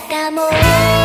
方も